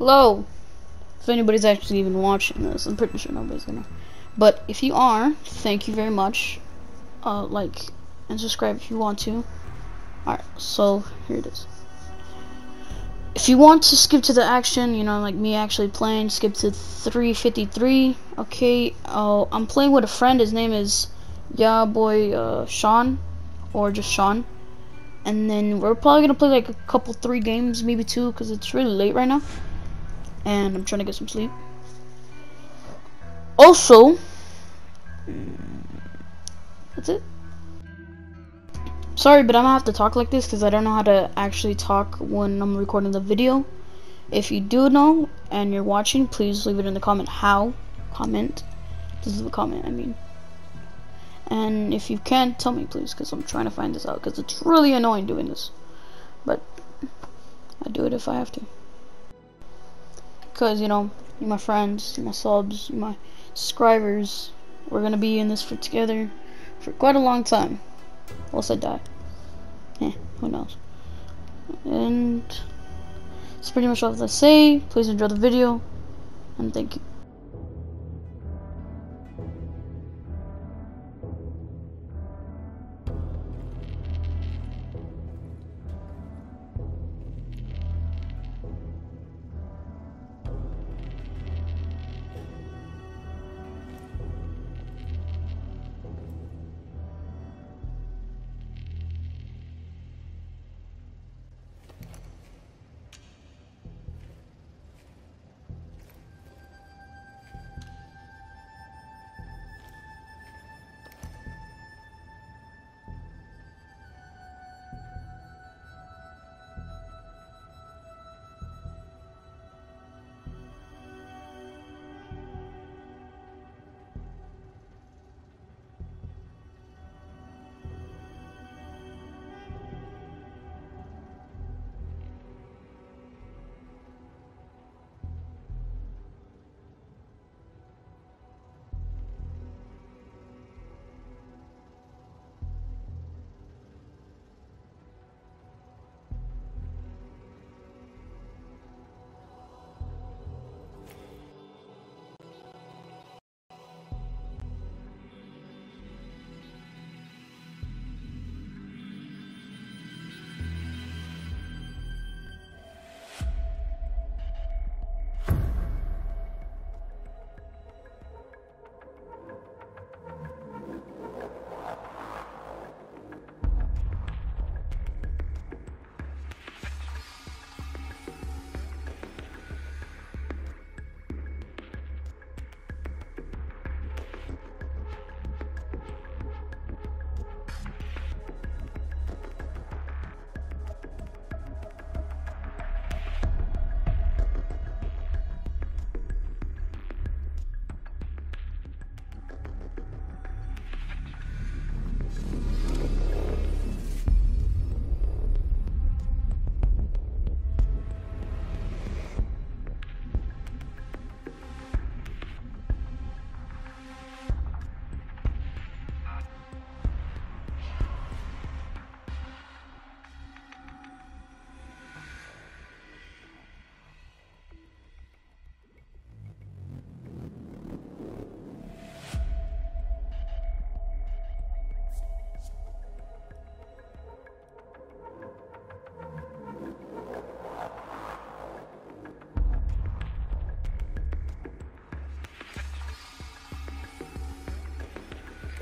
Hello. If anybody's actually even watching this, I'm pretty sure nobody's gonna. But if you are, thank you very much. Uh, like and subscribe if you want to. Alright, so here it is. If you want to skip to the action, you know, like me actually playing, skip to 353. Okay, oh, I'm playing with a friend. His name is Yeah Boy uh, Sean, or just Sean. And then we're probably gonna play like a couple, three games, maybe two, because it's really late right now. And I'm trying to get some sleep. Also, that's it. Sorry, but I'm gonna have to talk like this because I don't know how to actually talk when I'm recording the video. If you do know and you're watching, please leave it in the comment how. Comment. This is the comment, I mean. And if you can, tell me please because I'm trying to find this out because it's really annoying doing this. But I do it if I have to. Because, you know, you my friends, you my subs, you my subscribers. We're gonna be in this for together for quite a long time. Unless I die. Eh, who knows. And that's pretty much all I have to say. Please enjoy the video. And thank you.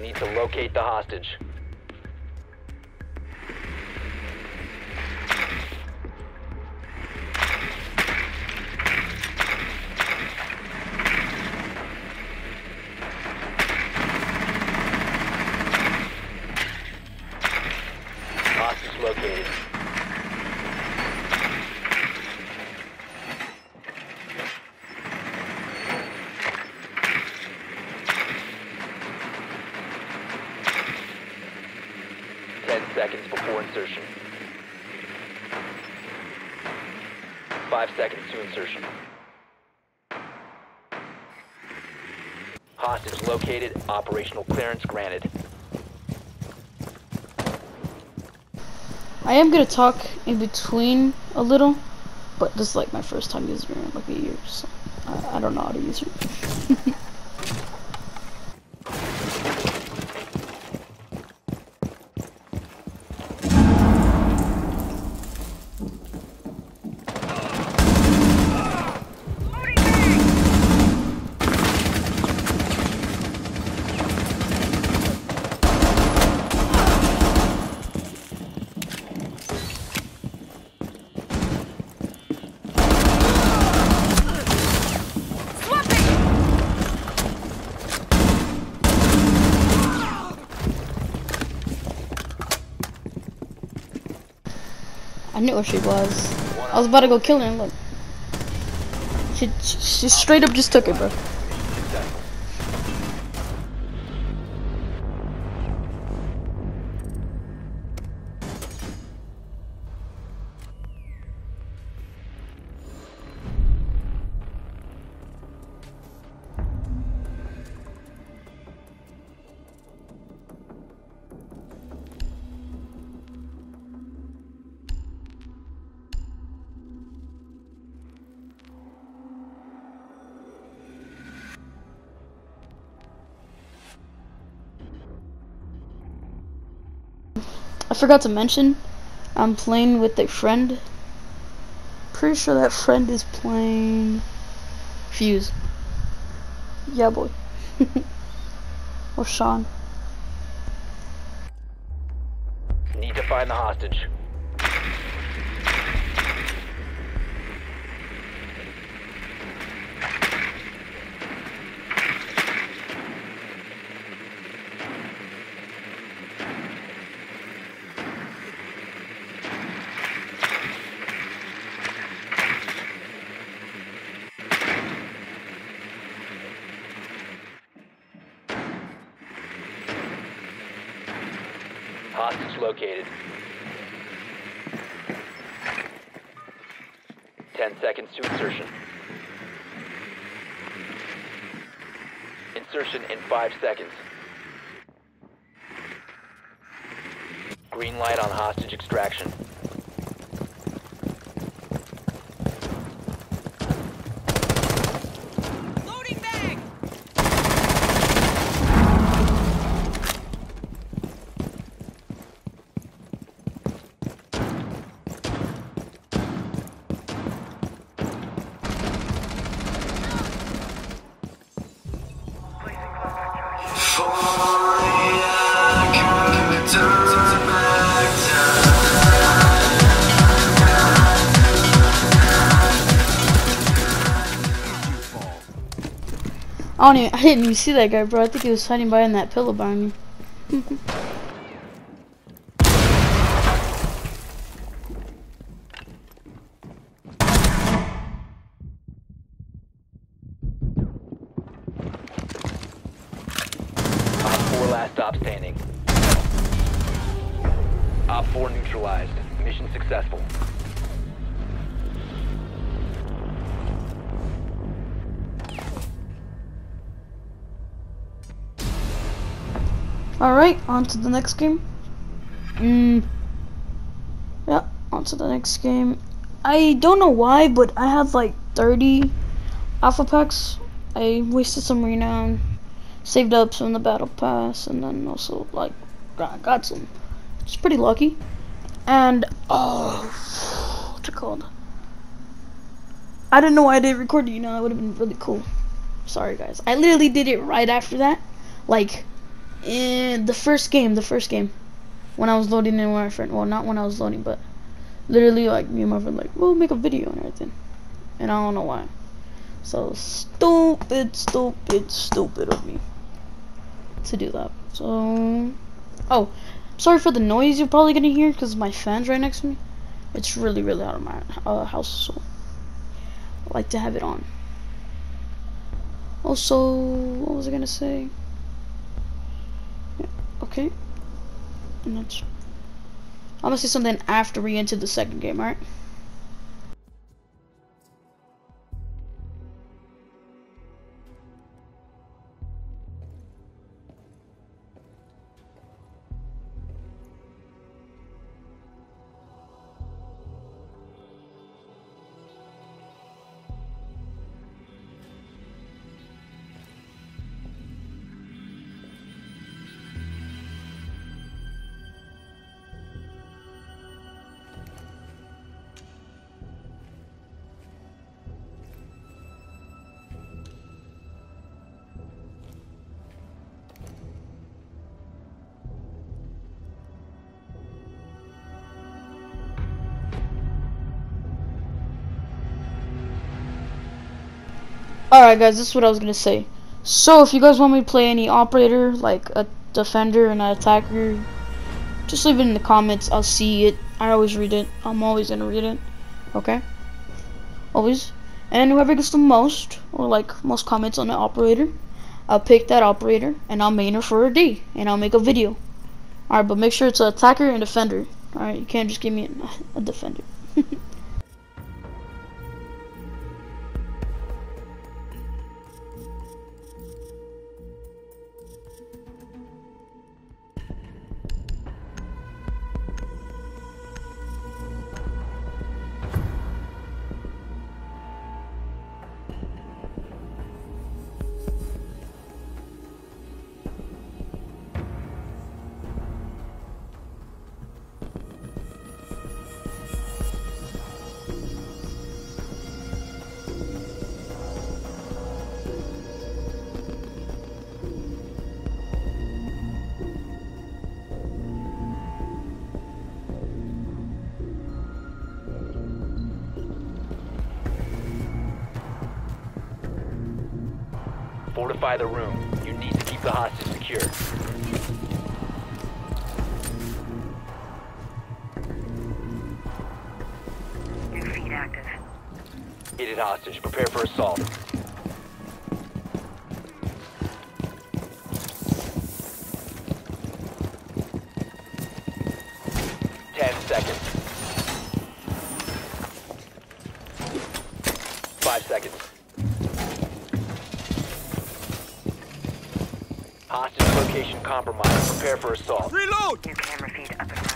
Need to locate the hostage located. Ten seconds before insertion. Five seconds to insertion. Hostage located. Operational clearance granted. I am gonna talk in between a little But this is like my first time using it in like a year, so I, I don't know how to use it. Where she was. I was about to go kill her look. She, she straight up just took it, bro. Forgot to mention, I'm playing with a friend. Pretty sure that friend is playing Fuze. Yeah, boy. or Sean. Need to find the hostage. Hostage located. Ten seconds to insertion. Insertion in five seconds. Green light on hostage extraction. I don't even, I didn't even see that guy, bro. I think he was hiding behind that pillow behind me. on to the next game. Mm. Yeah, on to the next game. I don't know why, but I had like 30 alpha packs. I wasted some renown, saved up some in the battle pass, and then also like got, got some. It's pretty lucky. And oh, what's it called? I didn't know why I didn't record it. You know, that would have been really cool. Sorry, guys. I literally did it right after that, like in the first game. The first game when I was loading in with my friend. Well, not when I was loading, but literally like me and my friend like, we'll make a video and everything. And I don't know why. So stupid, stupid, stupid of me to do that. So, oh, sorry for the noise you're probably gonna hear because my fan's right next to me. It's really, really out of my uh, house, so I like to have it on. Also, what was I gonna say? Okay. And that's. I'm gonna say something after we enter the second game, alright? Alright guys, this is what I was gonna say. So if you guys want me to play any operator, like a defender and an attacker, just leave it in the comments. I'll see it. I always read it. I'm always gonna read it. Okay? Always. And whoever gets the most, or like most comments on the operator, I'll pick that operator and I'll main her for a D and I'll make a video. Alright, but make sure it's an attacker and defender. Alright, you can't just give me a defender. Fortify the room. You need to keep the hostage secure. New feed active. Hit it hostage. Prepare for assault. Prepare for assault. Reload! New camera feed up and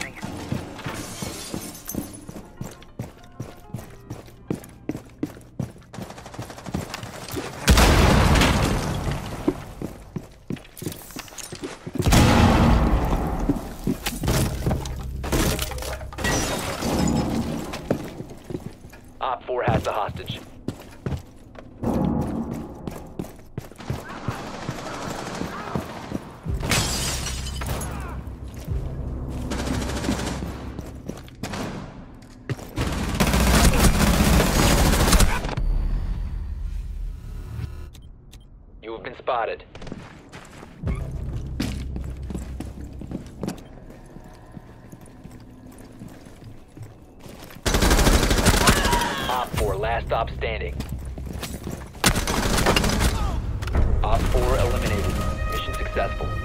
successful.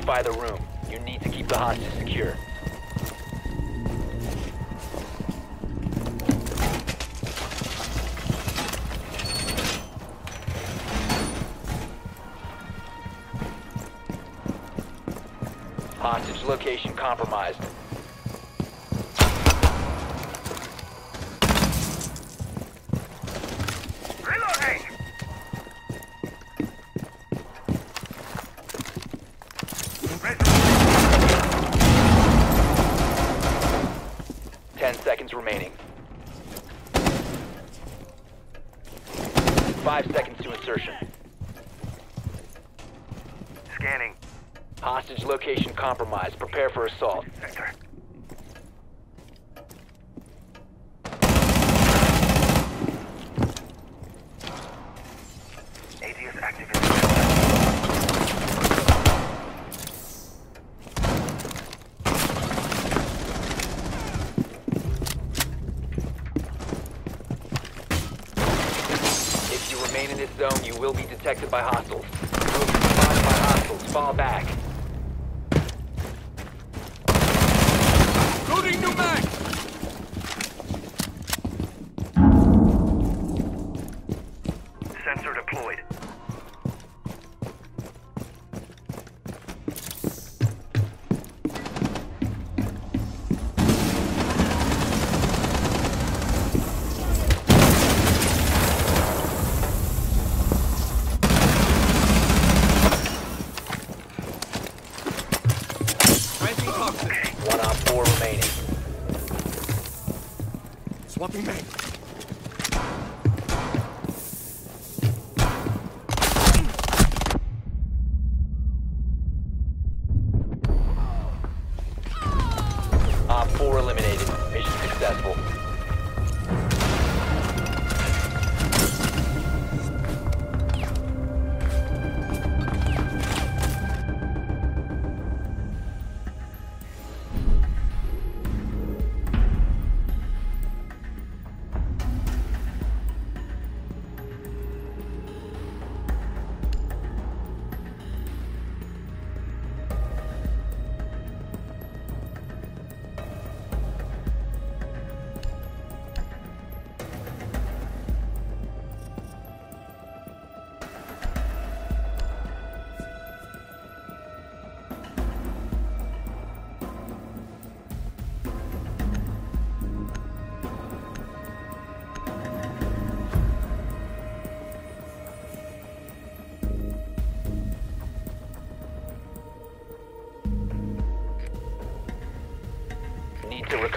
Fortify the room. You need to keep the hostage secure. Hostage location compromised. Location compromised. Prepare for assault. Sector.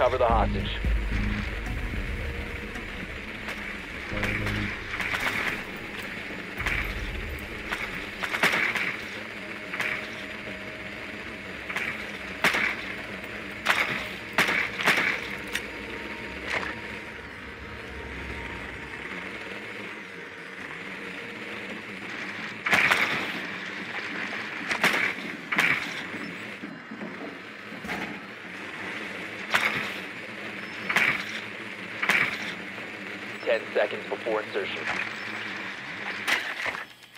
Recover the hostage. Seconds before insertion.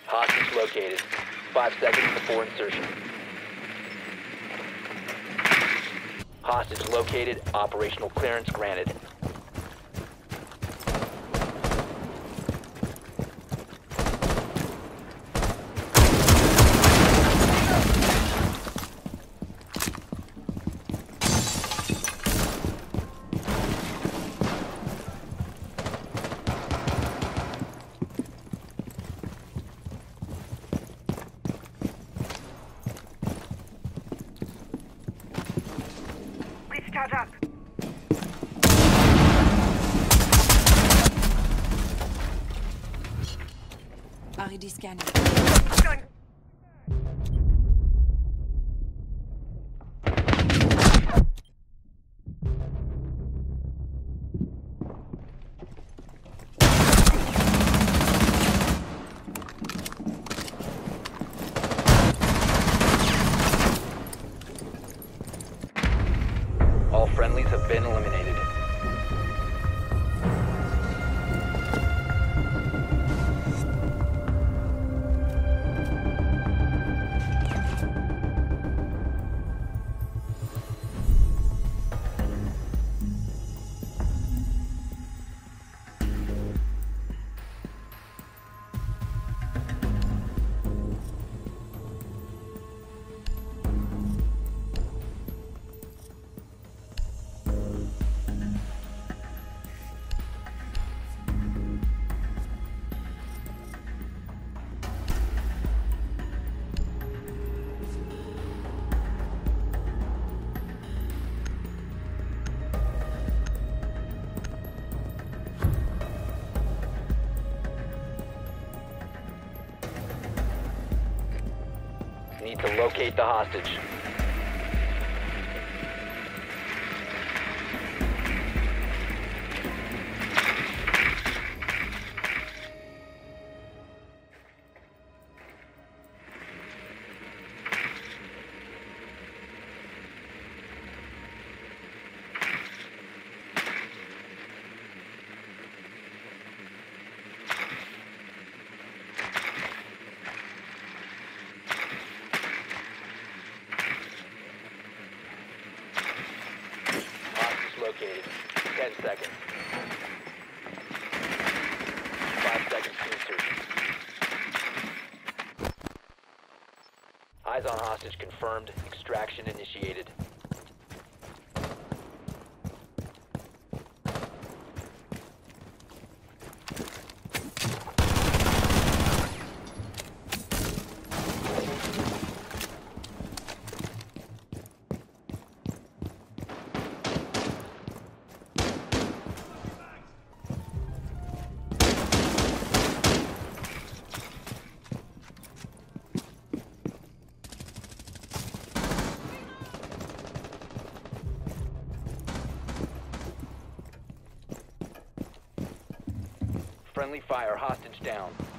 Hostage located. Five seconds before insertion. Hostage located. Operational clearance granted. Aridis die Scanner. To locate the hostage. Hostage confirmed. Extraction initiated. Friendly fire. Hostage down.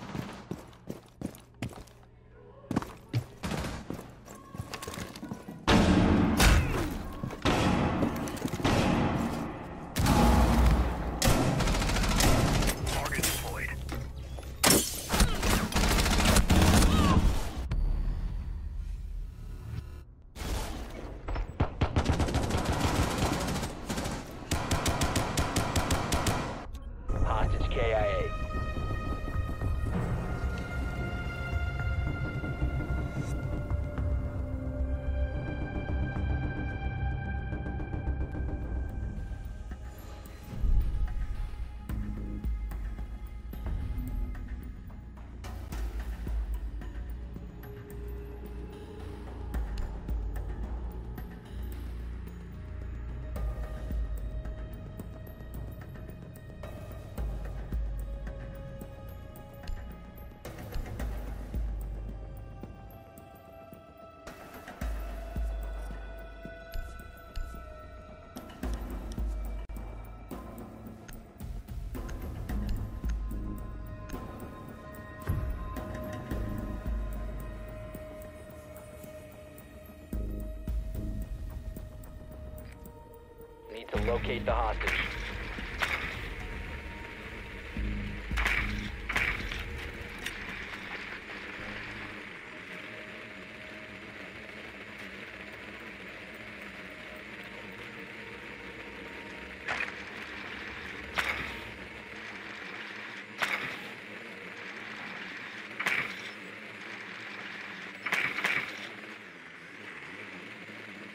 Locate the hostage.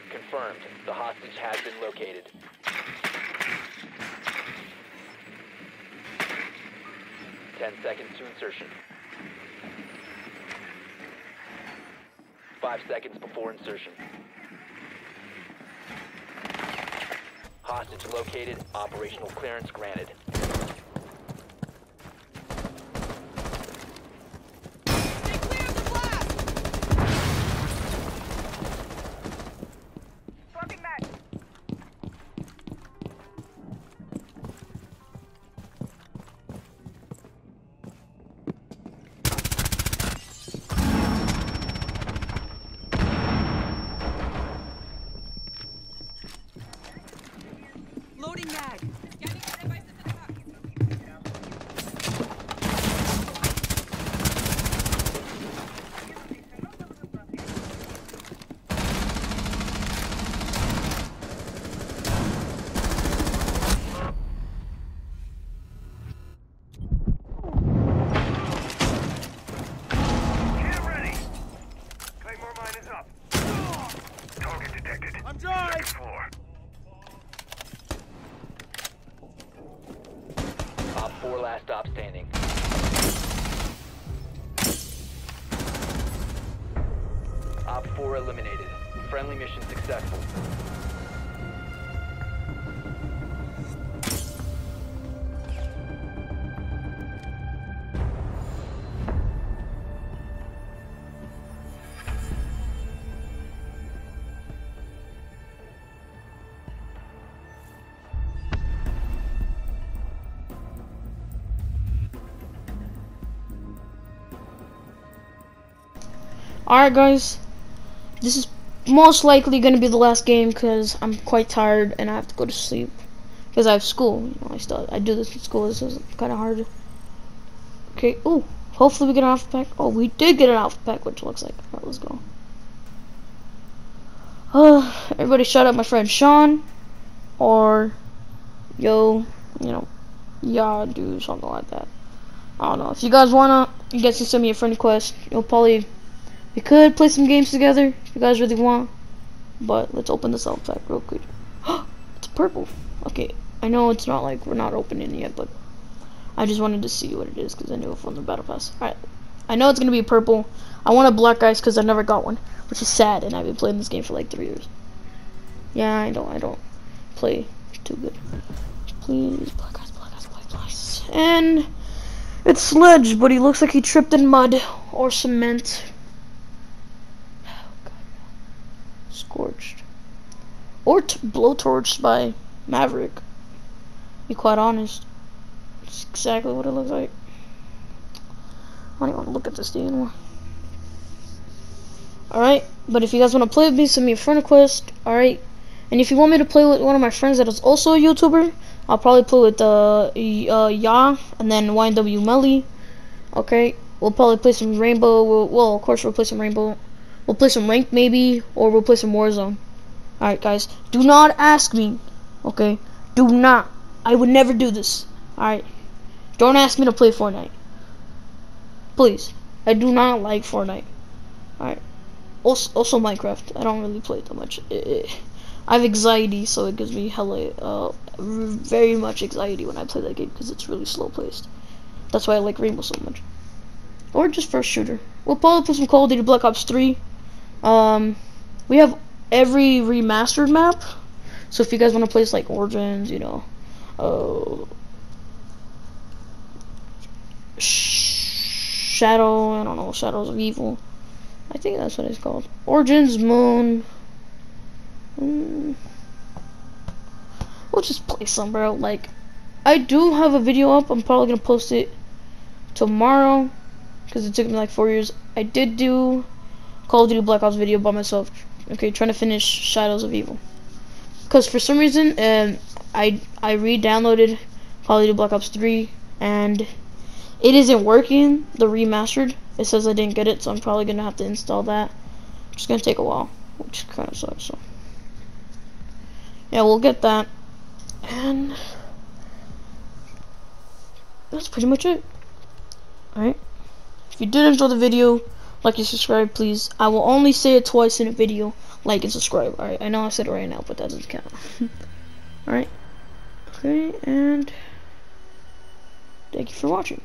Confirmed. The hostage has been located. Ten seconds to insertion. Five seconds before insertion. Hostage located. Operational clearance granted. Loading mag. Alright, guys. This is most likely going to be the last game because I'm quite tired and I have to go to sleep. Because I have school. You know, I still I do this in school. This is kind of hard. Okay. Ooh. Hopefully we get an alpha pack. Oh, we did get an alpha pack, which looks like. Alright, let's go. Uh, everybody shout out my friend Sean. Or, yo, you know, yeah, do something like that. I don't know. If you guys wanna, you guys can send me a friend request. You'll probably We could play some games together if you guys really want. But let's open this alpha pack real quick. it's purple. Okay, I know it's not like we're not opening it yet, but I just wanted to see what it is because I knew it from the battle pass. Alright, I know it's gonna be purple. I want a black ice because I never got one, which is sad, and I've been playing this game for like three years. Yeah, I don't, I don't play too good. Please, black ice, black ice, black ice, and it's Sledge, but he looks like he tripped in mud or cement. Scorched, or t blowtorched by Maverick. Be quite honest. It's exactly what it looks like. I don't even want to look at this thing anymore. Alright, but if you guys want to play with me, send me a friend request. Alright, and if you want me to play with one of my friends that is also a YouTuber, I'll probably play with uh, uh Ya and then YNW Melly. Okay, we'll probably play some Rainbow. We'll, well, of course, we'll play some Rainbow. We'll play some Rank maybe, or we'll play some Warzone. Alright, guys, do not ask me. Okay, do not. I would never do this. Alright, don't ask me to play Fortnite. Please, I do not like Fortnite. Alright. Also, also Minecraft. I don't really play it that much. It- it- I have anxiety, so it gives me hella, uh, very much anxiety when I play that game because it's really slow paced. That's why I like Rainbow so much. Or just first shooter. We'll probably play some Call of Duty Black Ops 3. Um, we have every remastered map. So if you guys want to play like Origins, you know, uh, Sh- Shadow, I don't know, Shadows of Evil. I think that's what it's called. Origins, Moon. Mm. We'll just play some, bro. Like, I do have a video up. I'm probably gonna post it tomorrow because it took me like four years. I did do Call of Duty Black Ops video by myself. Okay, trying to finish Shadows of Evil. Because for some reason, um, I I re-downloaded Call of Duty Black Ops 3 and it isn't working. The remastered. It says I didn't get it, so I'm probably gonna have to install that. It's gonna take a while, which kind of sucks. So yeah, we'll get that, and that's pretty much it. Alright. If you did enjoy the video, like and subscribe, please. I will only say it twice in a video. Like and subscribe. Alright, I know I said it right now, but that doesn't count. Alright. Okay, and thank you for watching.